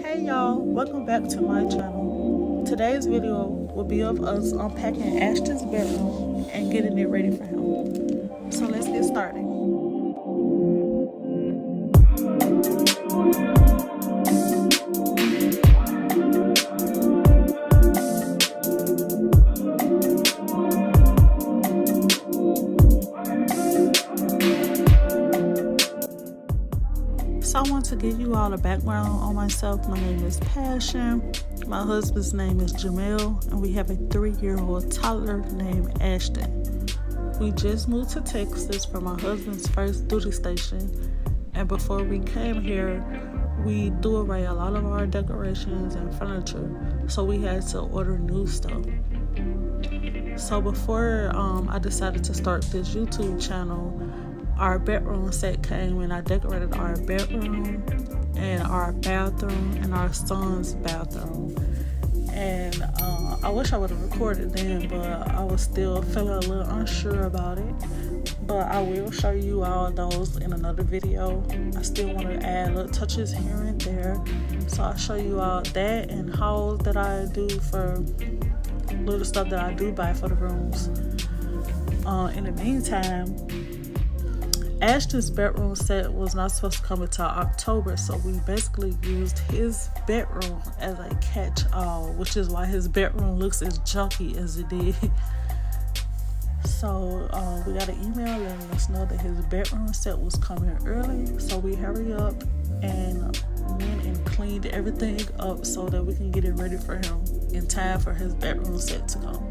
Hey y'all, welcome back to my channel. Today's video will be of us unpacking Ashton's bedroom and getting it ready for him. So let's get started. Background on myself. My name is Passion. My husband's name is Jamel, and we have a three-year-old toddler named Ashton. We just moved to Texas for my husband's first duty station, and before we came here, we threw away a lot of our decorations and furniture, so we had to order new stuff. So before um, I decided to start this YouTube channel, our bedroom set came and I decorated our bedroom and our bathroom and our son's bathroom. And uh, I wish I would have recorded then, but I was still feeling a little unsure about it. But I will show you all those in another video. I still want to add little touches here and there. So I'll show you all that and hauls that I do for little stuff that I do buy for the rooms. Uh, in the meantime, Ashton's bedroom set was not supposed to come until October, so we basically used his bedroom as a catch all, which is why his bedroom looks as junky as it did. So uh, we got an email letting us know that his bedroom set was coming early, so we hurry up and went and cleaned everything up so that we can get it ready for him in time for his bedroom set to come.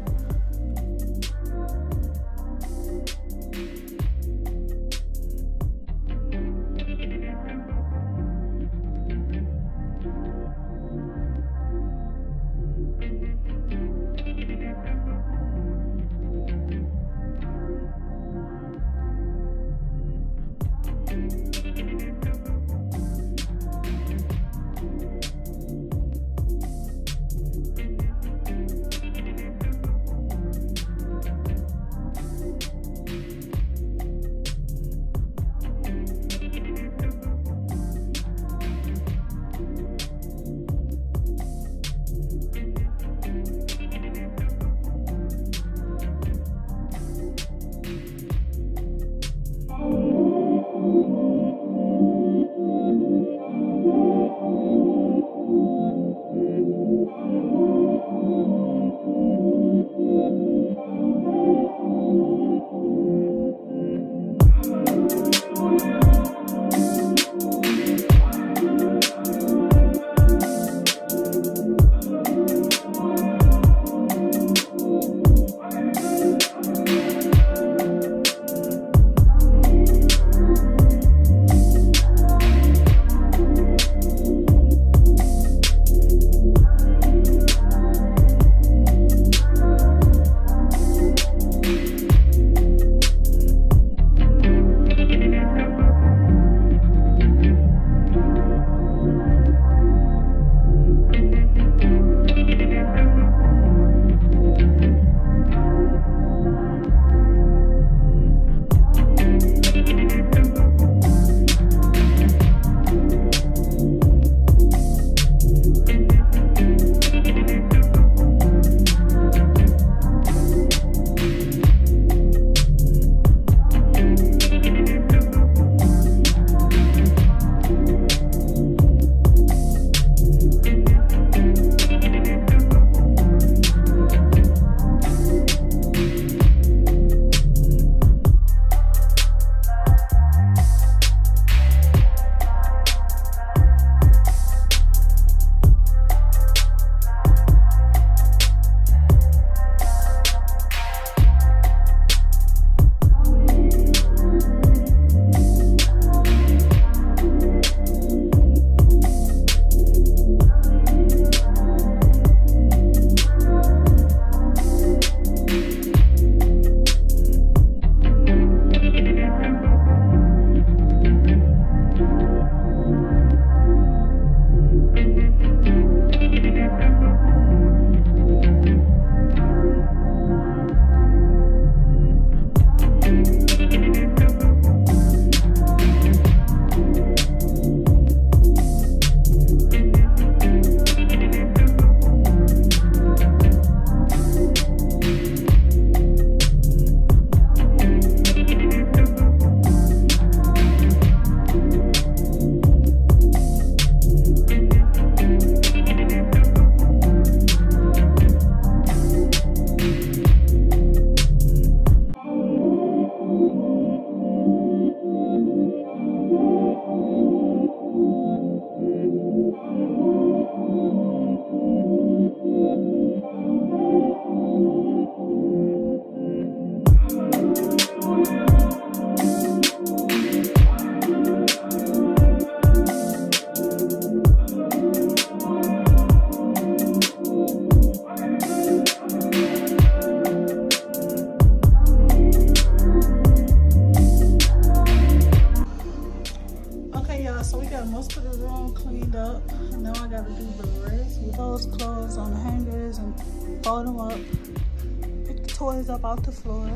Toys up off the floor.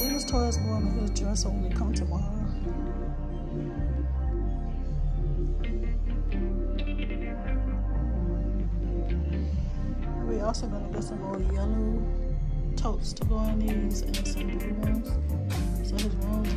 These toys go on his dresser when we come tomorrow. We're also gonna get some more yellow totes to go on these and some blue ones. So his room's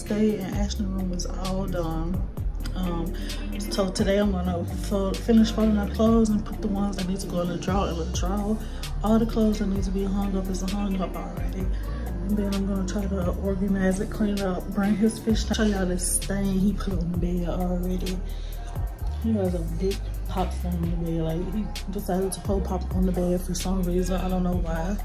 it's the next day and Ashton room is all done. Um, so today I'm gonna finish folding our clothes and put the ones that need to go in the drawer in the drawer. All the clothes that need to be hung up is hung up already. And then I'm gonna try to organize it, clean it up, bring his fish. Show y'all this stain he put on the bed already. He has a big pop stain on the bed. Like he decided to put pop on the bed for some reason. I don't know why.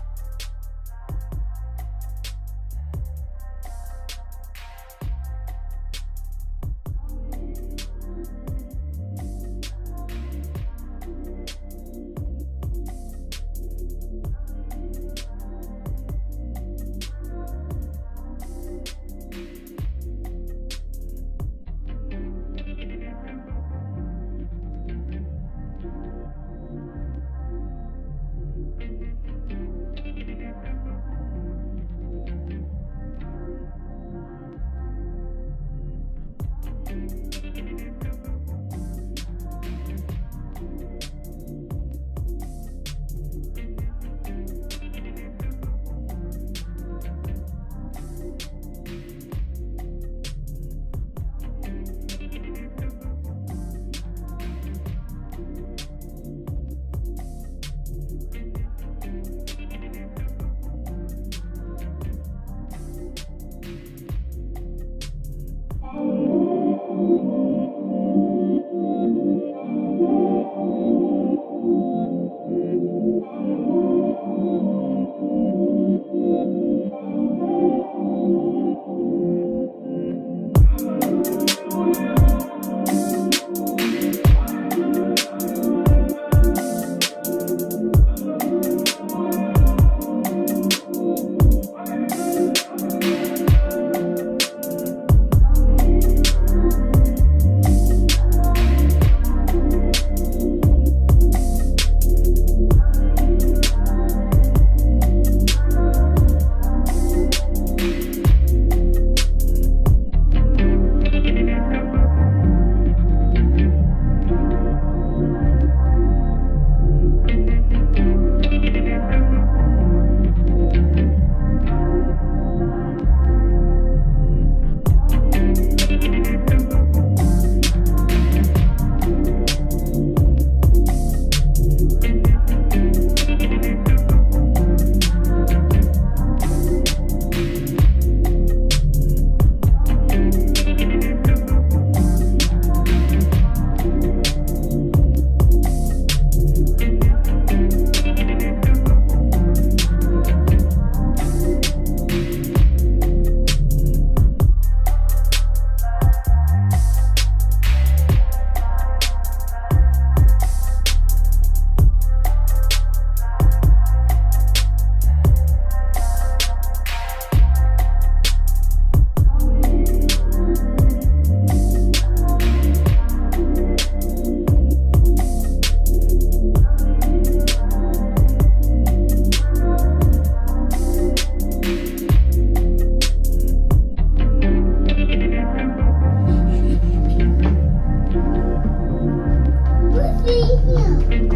Não.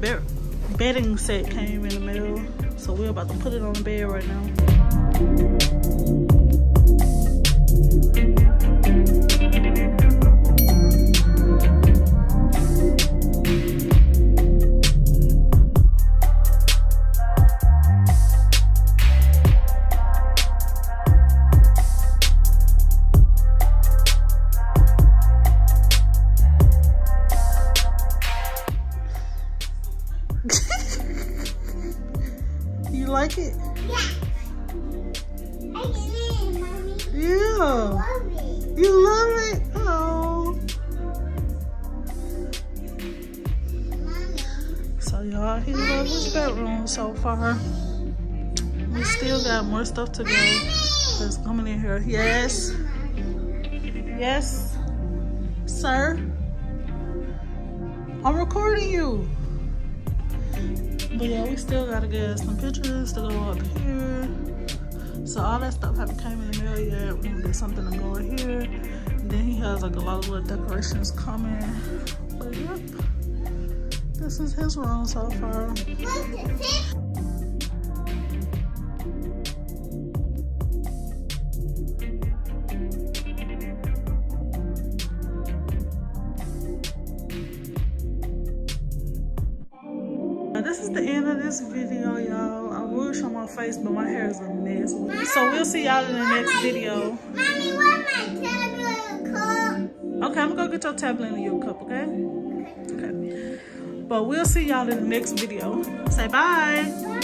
Bed bedding set came in the mail. So we're about to put it on the bed right now. Coming in here. Yes. Yes. Sir. I'm recording you. But yeah, we still gotta get some pictures to go up here. So all that stuff haven't came in the mail yet. We're gonna get something to go in here. And then he has like a lot of little decorations coming. But yep. This is his room so far. Is the end of this video, y'all. I will show my face, but my hair is a mess. So we'll see y'all in the next video. Mommy, what my tablet cup? Okay, I'm gonna go get your tablet and your cup, okay? Okay. But we'll see y'all in the next video. Say bye. Bye.